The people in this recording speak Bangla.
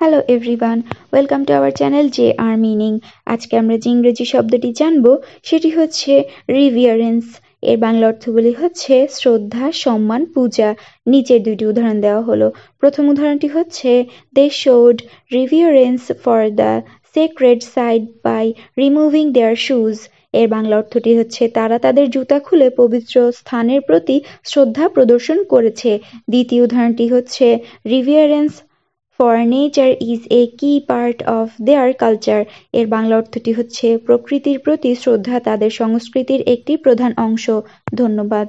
Hello everyone welcome to our channel J R meaning আজকে আমরা যে ইংরেজি শব্দটি জানব, সেটি হচ্ছে রিভিয়ারেন্স এর বাংলা অর্থগুলি হচ্ছে শ্রদ্ধা, সম্মান, পূজা। নিচের দুইটি উদাহরণ দেওয়া হলো। প্রথম উদাহরণটি হচ্ছে they showed reverence for the sacred site by removing their shoes এর বাংলা অর্থটি হচ্ছে, তারা তাদের জুতা খুলে পবিত্র স্থানের প্রতি শ্রদ্ধা প্রদর্শন করেছে। দ্বিতীয় উদাহরণটি হচ্ছে reverence for nature is a key part of there culture এর বাংলা অর্থটি হচ্ছে প্রকৃতির প্রতি শ্রদ্ধা, তাদের সংস্কৃতির একটি প্রধান অংশ। ধন্যবাদ।